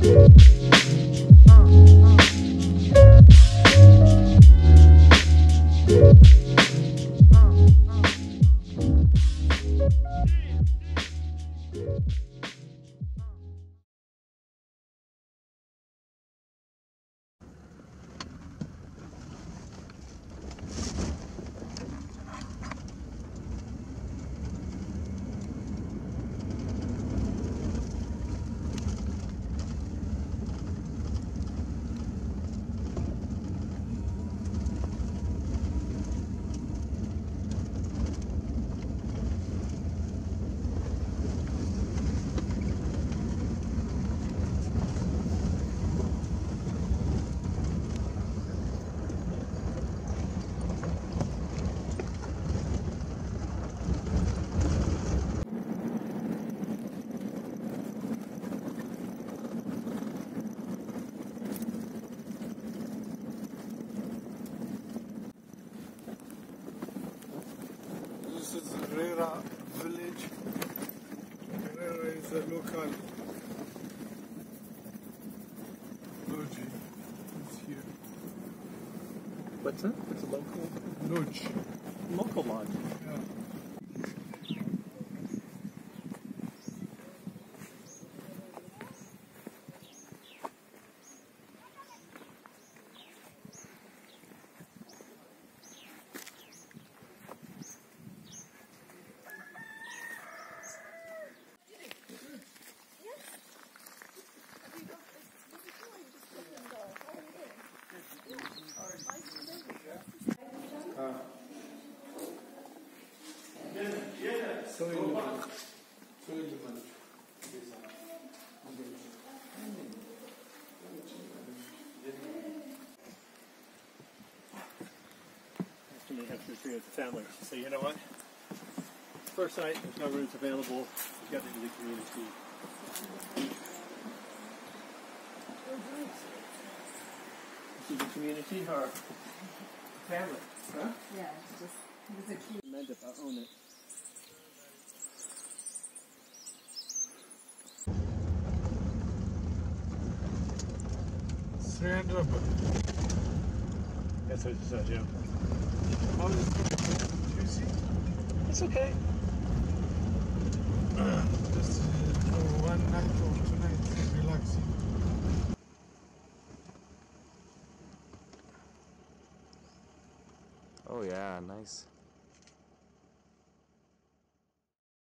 This is village. Rera is a local lodge. It's here. What's that? It's a local Lodge. local lodge. Yeah. After New Hampshire tree with the family. So you know what? First night, there's no rooms available. You've got to do the community. This is the community or family, huh? Yeah, it's just it was a. Amanda, I own it. Three hundred. That's what it said, yeah. How is it? Do you see? It's okay. Just for one night or two nights, relaxing. Oh yeah, nice.